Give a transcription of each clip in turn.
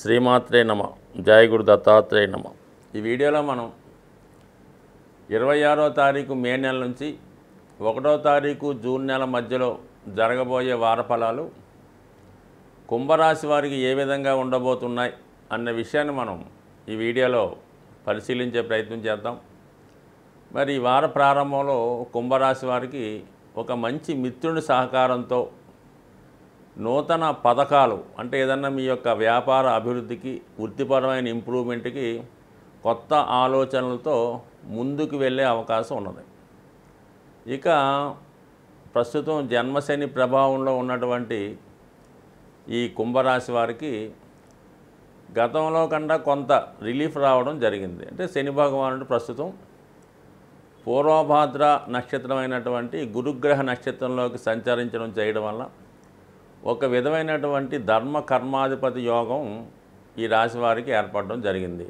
శ్రీమాత్రే నమ జయ గురు దత్తాత్రేయ నమ. ఈ వీడియోలో మనం ఇరవై ఆరో తారీఖు మే నెల నుంచి ఒకటో తారీఖు జూన్ నెల మధ్యలో జరగబోయే వారఫలాలు కుంభరాశి వారికి ఏ విధంగా ఉండబోతున్నాయి అన్న విషయాన్ని మనం ఈ వీడియోలో పరిశీలించే ప్రయత్నం చేద్దాం. మరి ఈ వార ప్రారంభంలో కుంభరాశి వారికి ఒక మంచి మిత్రుని సహకారంతో నూతన పథకాలు అంటే ఏదన్నా మీ యొక్క వ్యాపార అభివృద్ధికి వృత్తిపరమైన ఇంప్రూవ్మెంట్కి కొత్త ఆలోచనలతో ముందుకు వెళ్ళే అవకాశం ఉన్నది. ఇక ప్రస్తుతం జన్మశని ప్రభావంలో ఉన్నటువంటి ఈ కుంభరాశి వారికి గతంలో కన్నా కొంత రిలీఫ్ రావడం జరిగింది. అంటే శని భగవానుడు ప్రస్తుతం పూర్వభాద్ర నక్షత్రమైనటువంటి గురుగ్రహ నక్షత్రంలోకి సంచరించడం చేయడం వల్ల ఒక విధమైనటువంటి ధర్మ కర్మాధిపతి యోగం ఈ రాశి వారికి ఏర్పడడం జరిగింది.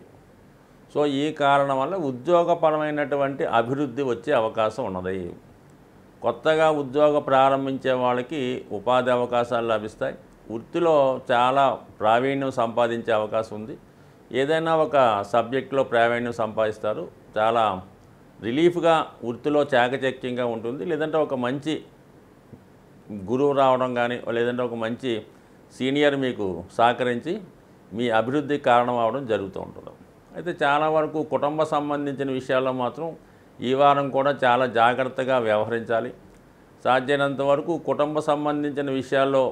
సో ఈ కారణం వల్ల ఉద్యోగపరమైనటువంటి అభివృద్ధి వచ్చే అవకాశం ఉన్నది. కొత్తగా ఉద్యోగం ప్రారంభించే వాళ్ళకి ఉపాధి అవకాశాలు లభిస్తాయి. వృత్తిలో చాలా ప్రావీణ్యం సంపాదించే అవకాశం ఉంది. ఏదైనా ఒక సబ్జెక్టులో ప్రావీణ్యం సంపాదిస్తారు. చాలా రిలీఫ్గా వృత్తిలో చాకచక్యంగా ఉంటుంది. లేదంటే ఒక మంచి గురువు రావడం కానీ లేదంటే ఒక మంచి సీనియర్ మీకు సహకరించి మీ అభివృద్ధికి కారణం అవడం జరుగుతూ ఉంటుంది. అయితే చాలా వరకు కుటుంబ సంబంధించిన విషయాల్లో మాత్రం ఈ వారం కూడా చాలా జాగ్రత్తగా వ్యవహరించాలి. సాధ్యమైనంత వరకు కుటుంబ సంబంధించిన విషయాల్లో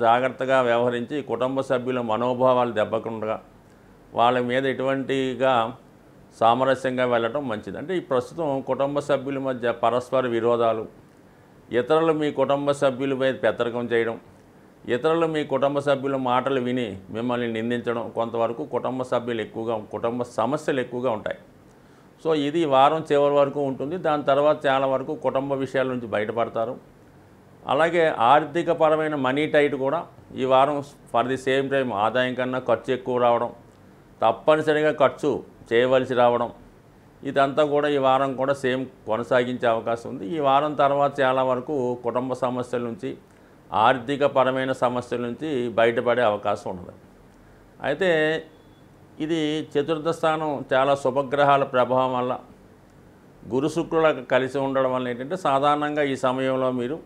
జాగ్రత్తగా వ్యవహరించి కుటుంబ సభ్యుల మనోభావాలు దెబ్బకుండా వాళ్ళ మీద ఎటువంటిగా సామరస్యంగా వెళ్ళటం మంచిది. అంటే ఈ ప్రస్తుతం కుటుంబ సభ్యుల మధ్య పరస్పర విరోధాలు ఇతరులు మీ కుటుంబ సభ్యులపై పెత్తరకం చేయడం ఇతరులు మీ కుటుంబ సభ్యుల మాటలు విని మిమ్మల్ని నిందించడం కొంతవరకు కుటుంబ సభ్యులు ఎక్కువగా కుటుంబ సమస్యలు ఎక్కువగా ఉంటాయి. సో ఇది వారం చివరి వరకు ఉంటుంది. దాని తర్వాత చాలా వరకు కుటుంబ విషయాల నుంచి బయటపడతారు. అలాగే ఆర్థిక పరమైన మనీ టైట్ కూడా ఈ వారం ఫర్ ది సేమ్ టైం ఆదాయం కన్నా ఖర్చు ఎక్కువ రావడం తప్పనిసరిగా ఖర్చు చేయవలసి రావడం ఇదంతా కూడా ఈ వారం కూడా సేమ్ కొనసాగించే అవకాశం ఉంది. ఈ వారం తర్వాత చాలా వరకు కుటుంబ సమస్యల నుంచి ఆర్థిక పరమైన సమస్యల నుంచి బయటపడే అవకాశం ఉన్నది. అయితే ఇది చతుర్థ స్థానం చాలా శుభగ్రహాల ప్రభావం వల్ల గురు శుక్రుల కలిసి ఉండడం వల్ల ఏంటంటే సాధారణంగా ఈ సమయంలో మీరు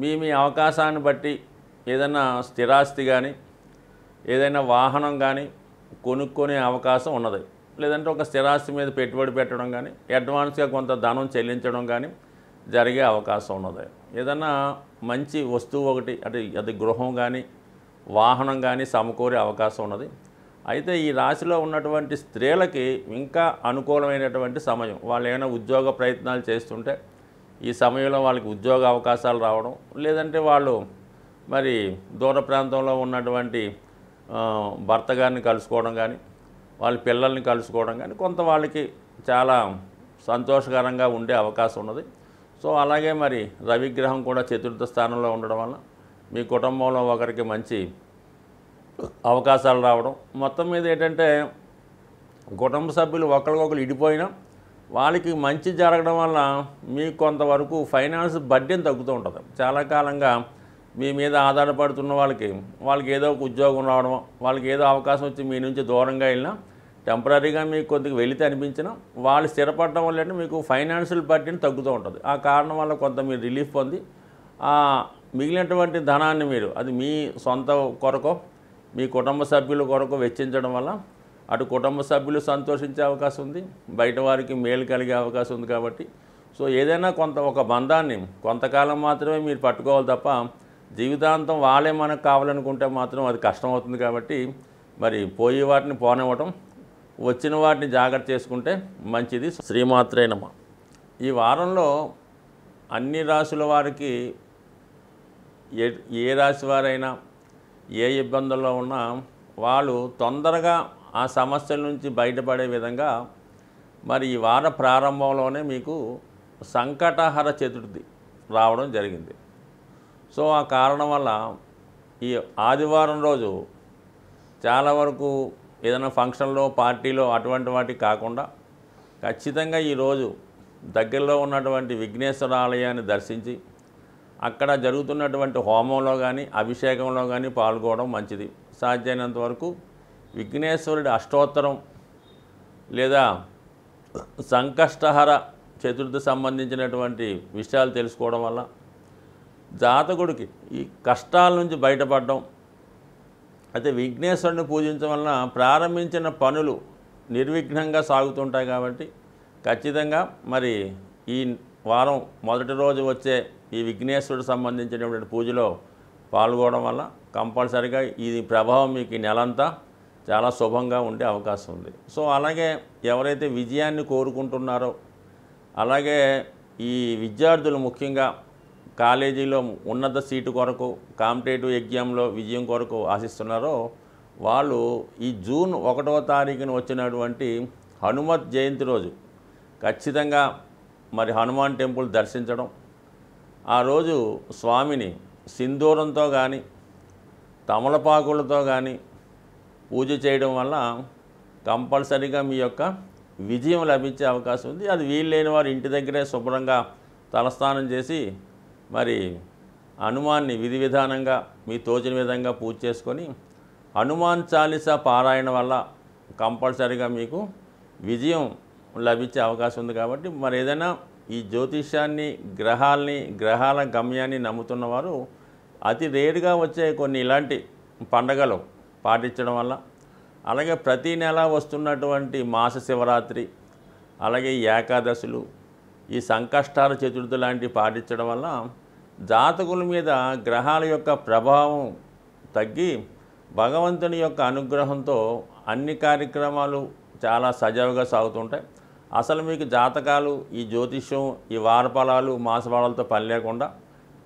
మీ మీ అవకాశాన్ని బట్టి ఏదైనా స్థిరాస్తి కానీ ఏదైనా వాహనం కానీ కొనుక్కునే అవకాశం ఉన్నది. లేదంటే ఒక స్థిరాస్తి మీద పెట్టుబడి పెట్టడం కానీ అడ్వాన్స్గా కొంత ధనం చెల్లించడం కానీ జరిగే అవకాశం ఉన్నది. ఏదన్నా మంచి వస్తువు ఒకటి అంటే అది గృహం కానీ వాహనం కానీ సమకూరే అవకాశం ఉన్నది. అయితే ఈ రాశిలో ఉన్నటువంటి స్త్రీలకి ఇంకా అనుకూలమైనటువంటి సమయం. వాళ్ళు ఏమైనా ఉద్యోగ ప్రయత్నాలు చేస్తుంటే ఈ సమయంలో వాళ్ళకి ఉద్యోగ అవకాశాలు రావడం లేదంటే వాళ్ళు మరి దూర ప్రాంతంలో ఉన్నటువంటి భర్త గారిని కలుసుకోవడం కానీ వాళ్ళ పిల్లల్ని కలుసుకోవడం కానీ కొంత వాళ్ళకి చాలా సంతోషకరంగా ఉండే అవకాశం ఉన్నది. సో అలాగే మరి రవిగ్రహం కూడా చతుర్థ స్థానంలో ఉండడం వల్ల మీ కుటుంబంలో ఒకరికి మంచి అవకాశాలు రావడం. మొత్తం మీద ఏంటంటే కుటుంబ సభ్యులు ఒకరికొకరు ఇడిపోయినా వాళ్ళకి మంచి జరగడం వల్ల మీకు కొంతవరకు ఫైనాన్స్ బడ్డీని తగ్గుతూ ఉంటుంది. చాలా కాలంగా మీ మీద ఆధారపడుతున్న వాళ్ళకి వాళ్ళకి ఏదో ఒక ఉద్యోగం రావడం వాళ్ళకి ఏదో అవకాశం వచ్చి మీ నుంచి దూరంగా వెళ్ళినా టెంపరీగా మీకు కొద్దిగా వెళితే అనిపించినా వాళ్ళు స్థిరపడడం వల్ల అంటే మీకు ఫైనాన్షియల్ బడ్డీని తగ్గుతూ ఉంటుంది. ఆ కారణం వల్ల కొంత మీరు రిలీఫ్ పొంది ఆ మిగిలినటువంటి ధనాన్ని మీరు అది మీ సొంత కొరకు మీ కుటుంబ సభ్యుల కొరకు వెచ్చించడం వల్ల అటు కుటుంబ సభ్యులు సంతోషించే అవకాశం ఉంది బయట వారికి మేలు కలిగే అవకాశం ఉంది కాబట్టి. సో ఏదైనా కొంత ఒక బంధాన్ని కొంతకాలం మాత్రమే మీరు పట్టుకోవాలి తప్ప జీవితాంతం వాళ్ళే మనకు కావాలనుకుంటే మాత్రం అది కష్టం అవుతుంది కాబట్టి మరి పోయే వాటిని పోనివ్వటం వచ్చిన వాటిని జాగ్రత్త చేసుకుంటే మంచిది. శ్రీమాత్రైనమ ఈ వారంలో అన్ని రాశుల వారికి ఏ ఏ రాశి వారైనా ఏ ఇబ్బందుల్లో ఉన్నా వాళ్ళు తొందరగా ఆ సమస్యల నుంచి బయటపడే విధంగా మరి ఈ వార ప్రారంభంలోనే మీకు సంకటహర చతుర్థి రావడం జరిగింది. సో ఆ కారణం వల్ల ఈ ఆదివారం రోజు చాలా వరకు ఏదైనా ఫంక్షన్లో పార్టీలో అటువంటి వాటికి కాకుండా ఖచ్చితంగా ఈరోజు దగ్గరలో ఉన్నటువంటి విఘ్నేశ్వర ఆలయాన్ని దర్శించి అక్కడ జరుగుతున్నటువంటి హోమంలో కానీ అభిషేకంలో కానీ పాల్గొనడం మంచిది. సాధ్యమైనంత వరకు విఘ్నేశ్వరుడి అష్టోత్తరం లేదా సంకష్టహర చతుర్థి సంబంధించినటువంటి విషయాలు తెలుసుకోవడం వల్ల జాతకుడికి ఈ కష్టాల నుంచి బయటపడడం. అయితే విఘ్నేశ్వరుని పూజించడం వలన ప్రారంభించిన పనులు నిర్విఘ్నంగా సాగుతుంటాయి కాబట్టి ఖచ్చితంగా మరి ఈ వారం మొదటి రోజు వచ్చే ఈ విఘ్నేశ్వరుడు సంబంధించినటువంటి పూజలో పాల్గొనడం వల్ల కంపల్సరిగా ఈ ప్రభావం మీకు ఈ నెలంతా చాలా శుభంగా ఉండే అవకాశం ఉంది. సో అలాగే ఎవరైతే విజయాన్ని కోరుకుంటున్నారో అలాగే ఈ విద్యార్థులు ముఖ్యంగా కాలేజీలో ఉన్నత సీటు కొరకు కాంపిటేటివ్ ఎగ్జామ్లో విజయం కొరకు ఆశిస్తున్నారో వాళ్ళు ఈ జూన్ ఒకటవ తారీఖున వచ్చినటువంటి హనుమత్ జయంతి రోజు ఖచ్చితంగా మరి హనుమాన్ టెంపుల్ దర్శించడం. ఆ రోజు స్వామిని సింధూరంతో కానీ తమలపాకులతో కానీ పూజ చేయడం వల్ల కంపల్సరీగా మీ యొక్క విజయం లభించే అవకాశం ఉంది. అది వీల్లేని వారు ఇంటి దగ్గరే శుభ్రంగా తలస్నానం చేసి మరి హనుమాన్ని విధి విధానంగా మీ తోచిన విధంగా పూజ చేసుకొని హనుమాన్ చాలీసా పారాయణ వల్ల కంపల్సరీగా మీకు విజయం లభించే అవకాశం ఉంది కాబట్టి మరి ఏదైనా ఈ జ్యోతిష్యాన్ని గ్రహాల్ని గ్రహాల గమ్యాన్ని నమ్ముతున్న వారు అతి రేరుగా వచ్చే కొన్ని ఇలాంటి పండగలు పాటించడం వల్ల అలాగే ప్రతి నెల వస్తున్నటువంటి మాస శివరాత్రి అలాగే ఏకాదశులు ఈ సంకష్టాల చతుర్థి లాంటివి పాటించడం వల్ల జాతకుల మీద గ్రహాల యొక్క ప్రభావం తగ్గి భగవంతుని యొక్క అనుగ్రహంతో అన్ని కార్యక్రమాలు చాలా సజావుగా సాగుతుంటాయి. అసలు మీకు జాతకాలు ఈ జ్యోతిష్యం ఈ వారఫలాలు మాసఫలాలతో పని లేకుండా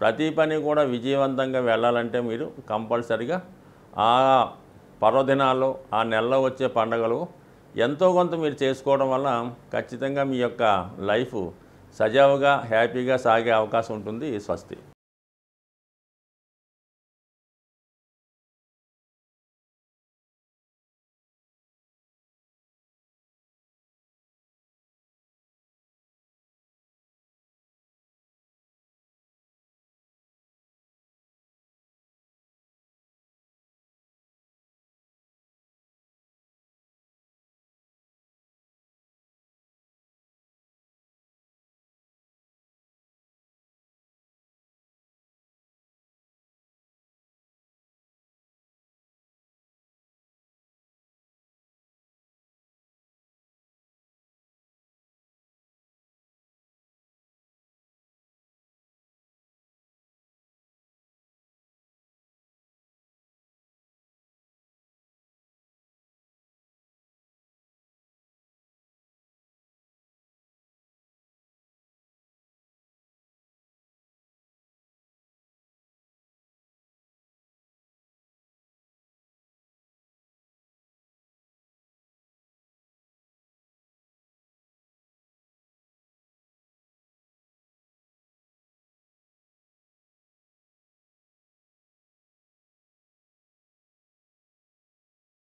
ప్రతి పని కూడా విజయవంతంగా వెళ్ళాలంటే మీరు కంపల్సరిగా ఆ పర్వదినాల్లో ఆ నెలలో వచ్చే పండగలు ఎంతో కొంత మీరు చేసుకోవడం వల్ల ఖచ్చితంగా మీ యొక్క లైఫ్ సజావుగా హ్యాపీగా సాగే అవకాశం ఉంటుంది స్వస్తి.